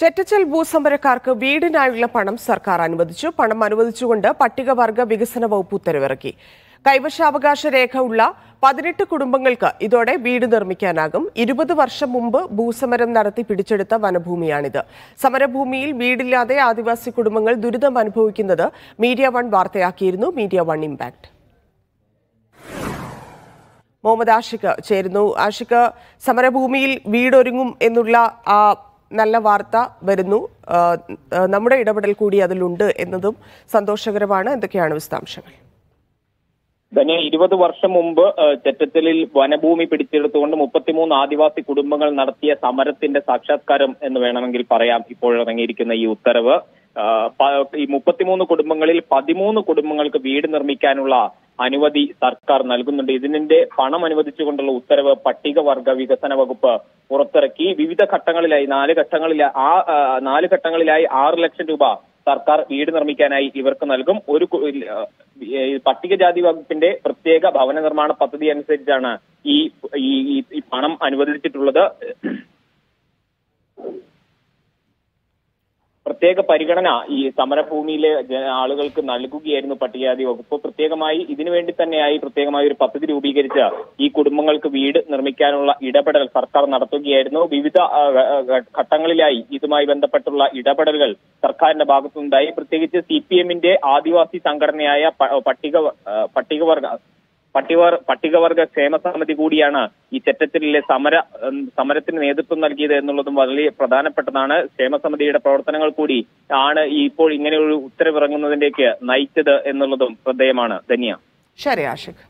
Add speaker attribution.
Speaker 1: ചെറ്റച്ചൽ ഭൂസമരക്കാർക്ക് വീടിനായുള്ള പണം സർക്കാർ അനുവദിച്ചു. പണം അനുവദിച്ചുകൊണ്ട് പട്ടികവർഗ വികസന വകുപ്പ് ഉത്തരവിറക്കി. കൈവശാവകാശ രേഖ ഉള്ള പതിനെട്ട് കുടുംബങ്ങൾക്ക് ഇതോടെ വീട് നിർമ്മിക്കാനാകും. ഇരുപത് വർഷം മുമ്പ് ഭൂസമരം നടത്തി പിടിച്ചെടുത്ത വനഭൂമിയാണിത്. സമരഭൂമിയിൽ വീടില്ലാതെ ആദിവാസി കുടുംബങ്ങൾ ദുരിതം അനുഭവിക്കുന്നത് media one വാർത്തയാക്കിയിരുന്നു. Media One impact. Muhammad Ashiq ചേരുന്നു. ആഷിഖ് സമരഭൂമിയിൽ വീടൊരുങ്ങും എന്നുള്ള ആ നല്ല വാർത്ത വരുന്നു. നമ്മുടെ ഇടപെടൽ കൂടി അതിലുണ്ട് എന്നതും സന്തോഷകരമാണ്. എന്തൊക്കെയാണ് വിശദാംശങ്ങൾ?
Speaker 2: തന്നെ ഇരുപത് വർഷം മുമ്പ് ചെറ്റത്തലിൽ വനഭൂമി പിടിച്ചെടുത്തുകൊണ്ട് മുപ്പത്തിമൂന്ന് ആദിവാസി കുടുംബങ്ങൾ നടത്തിയ സമരത്തിന്റെ സാക്ഷാത്കാരം എന്ന് വേണമെങ്കിൽ പറയാം. ഇപ്പോൾ ഇറങ്ങിയിരിക്കുന്ന ഈ ഉത്തരവ്. ഈ മുപ്പത്തിമൂന്ന് കുടുംബങ്ങളിൽ പതിമൂന്ന് കുടുംബങ്ങൾക്ക് വീട് നിർമ്മിക്കാനുള്ള അനുമതി സർക്കാർ നൽകുന്നുണ്ട്. ഇതിന്റെ പണം അനുവദിച്ചുകൊണ്ടുള്ള ഉത്തരവ് പട്ടികവർഗ വികസന വകുപ്പ് പുറത്തിറക്കി. വിവിധ ഘട്ടങ്ങളിലായി നാല് ഘട്ടങ്ങളിലായി ആ നാല് ഘട്ടങ്ങളിലായി ആറ് ലക്ഷം രൂപ സർക്കാർ വീട് നിർമ്മിക്കാനായി ഇവർക്ക് നൽകും. ഒരു പട്ടികജാതി വകുപ്പിന്റെ പ്രത്യേക ഭവന നിർമ്മാണ പദ്ധതി അനുസരിച്ചാണ് ഈ- ഈ പണം അനുവദിച്ചിട്ടുള്ളത്. പ്രത്യേക പരിഗണന ഈ സമരഭൂമിയിലെ ആളുകൾക്ക് നൽകുകയായിരുന്നു പട്ടികജാതി വകുപ്പ്. പ്രത്യേകമായി ഇതിനുവേണ്ടി തന്നെയായി പ്രത്യേകമായി ഒരു പദ്ധതി രൂപീകരിച്ച് ഈ കുടുംബങ്ങൾക്ക് വീട് നിർമ്മിക്കാനുള്ള ഇടപെടൽ സർക്കാർ നടത്തുകയായിരുന്നു. വിവിധ ഘട്ടങ്ങളിലായി ഇതുമായി ബന്ധപ്പെട്ടുള്ള ഇടപെടലുകൾ സർക്കാരിന്റെ ഭാഗത്തുനിന്നുണ്ടായി. പ്രത്യേകിച്ച് സി പി എമ്മിന്റെ ആദിവാസി സംഘടനയായ പട്ടിക പട്ടികവർഗ പട്ടികവർ പട്ടികവർഗ ക്ഷേമ സമിതി കൂടിയാണ് ഈ ചെറ്റച്ചിലെ സമര സമരത്തിന് നേതൃത്വം നൽകിയത് എന്നുള്ളതും വളരെ പ്രധാനപ്പെട്ടതാണ്. ക്ഷേമസമിതിയുടെ പ്രവർത്തനങ്ങൾ കൂടി ആണ് ഇപ്പോൾ ഇങ്ങനെ ഒരു ഉത്തരവിറങ്ങുന്നതിലേക്ക് നയിച്ചത് എന്നുള്ളതും ശ്രദ്ധേയമാണ്. ധന്യ.
Speaker 1: ശരി ആഷിഖ്.